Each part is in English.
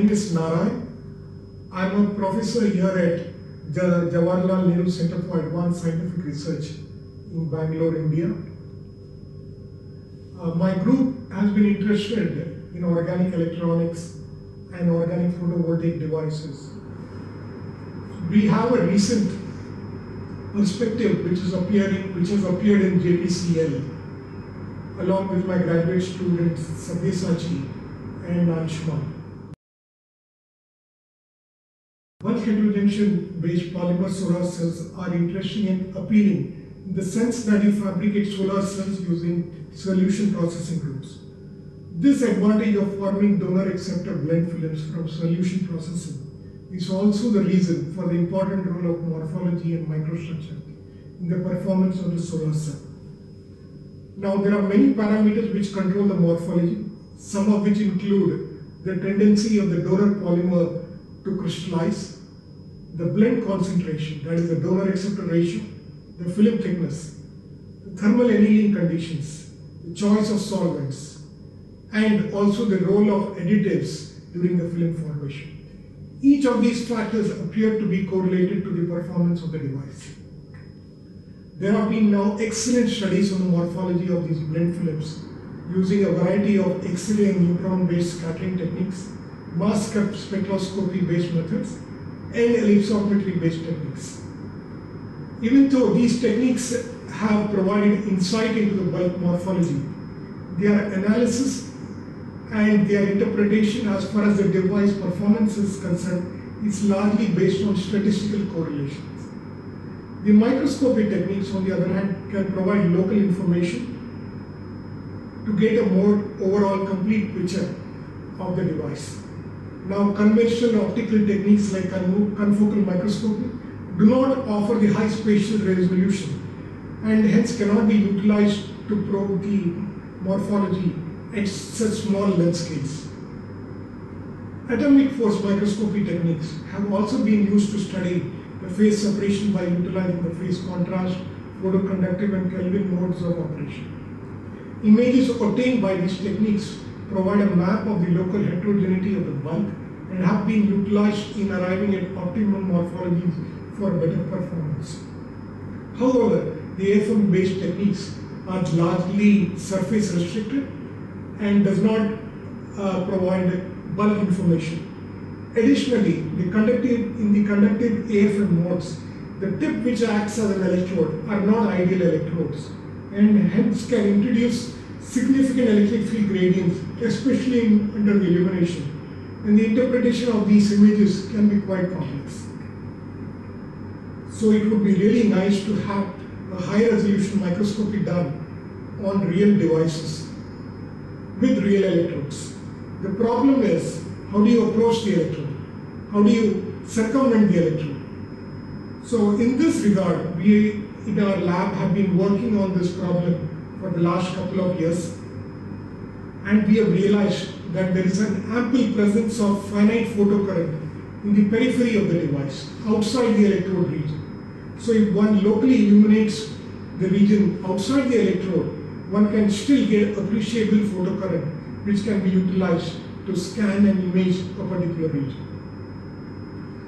Name is Narayan. I'm a professor here at the Jawaharlal Nehru Center for Advanced Scientific Research in Bangalore, India. Uh, my group has been interested in organic electronics and organic photovoltaic devices. We have a recent perspective which is appearing, which has appeared in JPCL along with my graduate students Sabyasachi and Anshuman. Bulk heterojunction based polymer solar cells are interesting and appealing in the sense that you fabricate solar cells using solution processing groups. This advantage of forming donor acceptor blend films from solution processing is also the reason for the important role of morphology and microstructure in the performance of the solar cell. Now there are many parameters which control the morphology, some of which include the tendency of the donor polymer to crystallize, the blend concentration, that is the donor acceptor ratio, the film thickness, the thermal annealing conditions, the choice of solvents, and also the role of additives during the film formation. Each of these factors appear to be correlated to the performance of the device. There have been now excellent studies on the morphology of these blend films using a variety of X-ray and neutron-based scattering techniques, mass spectroscopy-based methods, and ellipsometry-based techniques. Even though these techniques have provided insight into the bulk morphology, their analysis and their interpretation as far as the device performance is concerned is largely based on statistical correlations. The microscopy techniques, on the other hand, can provide local information to get a more overall complete picture of the device. Now, conventional optical techniques like confocal microscopy do not offer the high spatial resolution and hence cannot be utilized to probe the morphology at such small length scales. Atomic force microscopy techniques have also been used to study the phase separation by utilizing the phase contrast, photoconductive and Kelvin modes of operation. Images obtained by these techniques provide a map of the local heterogeneity of the bulk and have been utilized in arriving at optimum morphologies for better performance. However, the AFM based techniques are largely surface restricted and does not uh, provide bulk information. Additionally, the conductive, in the conductive AFM modes, the tip which acts as an electrode are not ideal electrodes and hence can introduce significant electric field gradients, especially in, under illumination. And the interpretation of these images can be quite complex. So it would be really nice to have a high resolution microscopy done on real devices with real electrodes. The problem is how do you approach the electrode? How do you circumvent the electrode? So in this regard, we in our lab have been working on this problem for the last couple of years and we have realized that there is an ample presence of finite photocurrent in the periphery of the device, outside the electrode region. So if one locally illuminates the region outside the electrode, one can still get appreciable photocurrent which can be utilized to scan and image a particular region.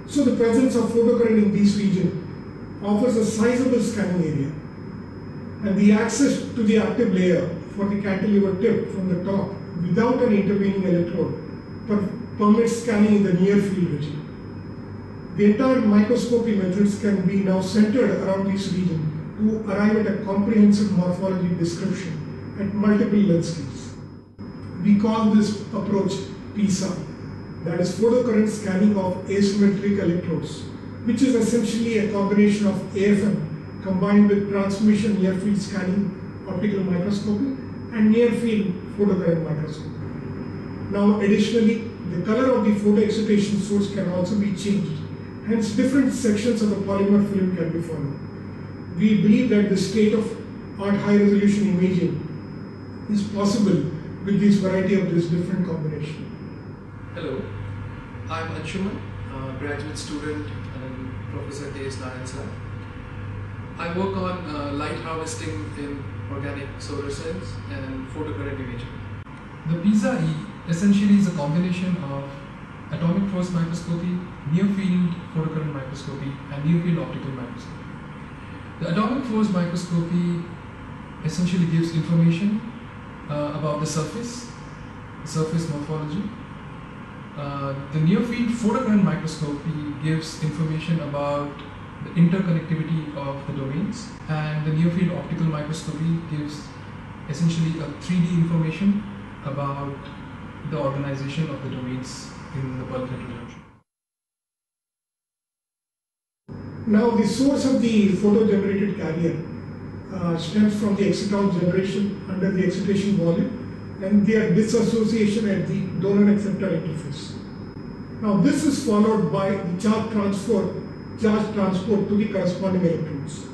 So the presence of photocurrent in this region offers a sizable scanning area and the access to the active layer for the cantilever tip from the top without an intervening electrode per permits scanning in the near field region. The entire microscopy methods can be now centered around this region to arrive at a comprehensive morphology description at multiple length scales. We call this approach PISA, that is photocurrent scanning of asymmetric electrodes, which is essentially a combination of AFM combined with transmission near field scanning optical microscopy and near field photocurrent microscopy. Now additionally, the color of the photo excitation source can also be changed. Hence different sections of the polymer film can be followed. We believe that the state of art high resolution imaging is possible with this variety of this different combination. Hello, I'm Anshuman, graduate student and Professor K.S. Narayan sir. I work on uh, light harvesting in organic solar cells and photocurrent imaging. The PISA E essentially is a combination of atomic force microscopy, near field photocurrent microscopy, and near field optical microscopy. The atomic force microscopy essentially gives information uh, about the surface, surface morphology. Uh, the near field photocurrent microscopy gives information about the interconnectivity of the domains, and the near field optical microscopy gives essentially a 3D information about the organization of the domains in the bulk heterojunction. Now, the source of the photo-generated carrier uh, stems from the exciton generation under the excitation volume and their dissociation at the donor-acceptor interface. Now, this is followed by the charge transfer, charge transport to the corresponding electrodes.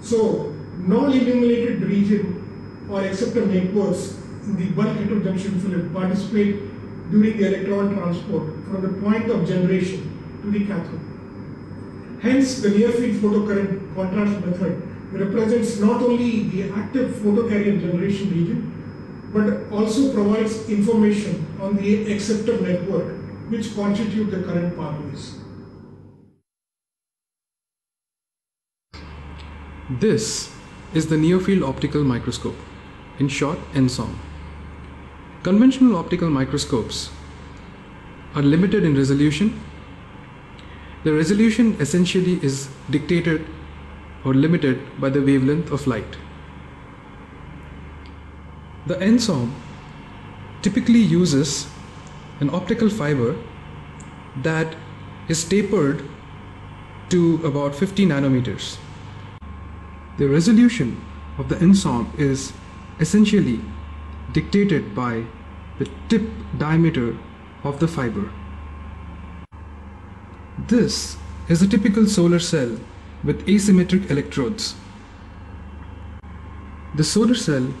So, non-illuminated region or acceptor networks in the bulk heterojunction film participate during the electron transport from the point of generation to the cathode. Hence, the near field photocurrent contrast method represents not only the active photocarrier generation region, but also provides information on the acceptor network which constitute the current pathways. This is the near field optical microscope, in short NSOM. Conventional optical microscopes are limited in resolution. The resolution essentially is dictated or limited by the wavelength of light. The NSOM typically uses an optical fiber that is tapered to about 50 nanometers. The resolution of the NSOM is essentially dictated by the tip diameter of the fiber. This is a typical solar cell with asymmetric electrodes. The solar cell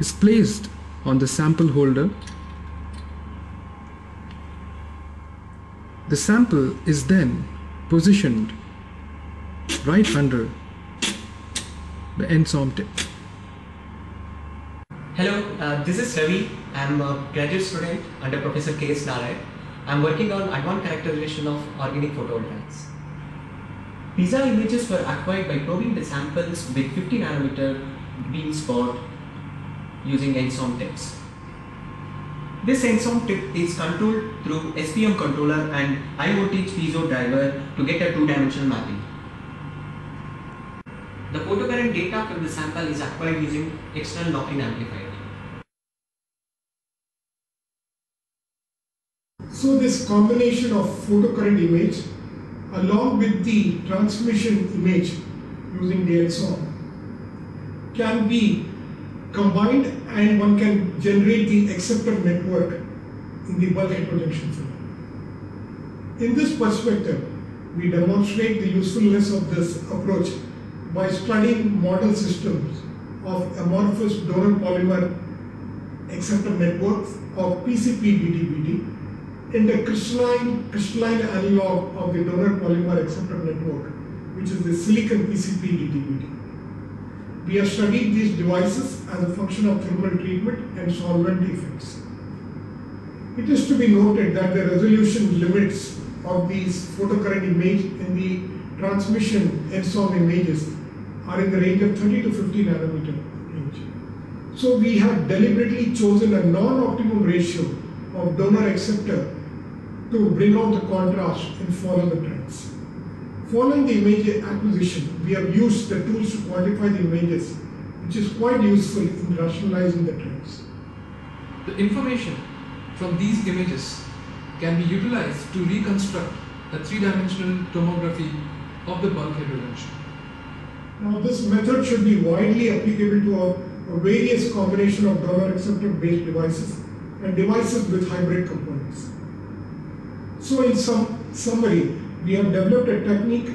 is placed on the sample holder. The sample is then positioned right under the NSOM tip. Hello, uh, this is Ravi. I'm a graduate student under Professor K.S. Narayan. I'm working on advanced characterization of organic photovoltaics. PISA images were acquired by probing the samples with 50 nanometer beam spot using NSOM tips. This NSOM tip is controlled through SPM controller and voltage piezo driver to get a two-dimensional mapping. Data from the sample is acquired using external lock-in amplifier. So this combination of photocurrent image along with the transmission image using NSOM can be combined and one can generate the acceptor network in the bulk heterojunction film. In this perspective, we demonstrate the usefulness of this approach by studying model systems of amorphous donor polymer acceptor networks or PCP-DTBT in the crystalline, crystalline analog of the donor polymer acceptor network, which is the silicon PCP-DTBT. We have studied these devices as a function of thermal treatment and solvent effects. It is to be noted that the resolution limits of these photocurrent image in the transmission NSOM images are in the range of 30 to 50 nanometer range. So we have deliberately chosen a non-optimum ratio of donor acceptor to bring out the contrast and follow the trends. Following the image acquisition, we have used the tools to quantify the images, which is quite useful in rationalizing the trends. The information from these images can be utilized to reconstruct a three-dimensional tomography of the bulk heterojunction. Now this method should be widely applicable to a, a various combination of donor acceptor based devices and devices with hybrid components. So in some summary, we have developed a technique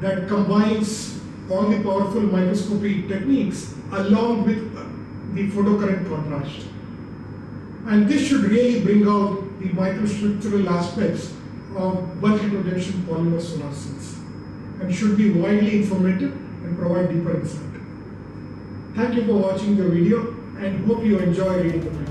that combines all the powerful microscopy techniques along with uh, the photocurrent contrast. And this should really bring out the microstructural aspects of bulk heterojunction polymer solar cells and should be widely informative and provide deeper insight. Thank you for watching the video and hope you enjoy reading the.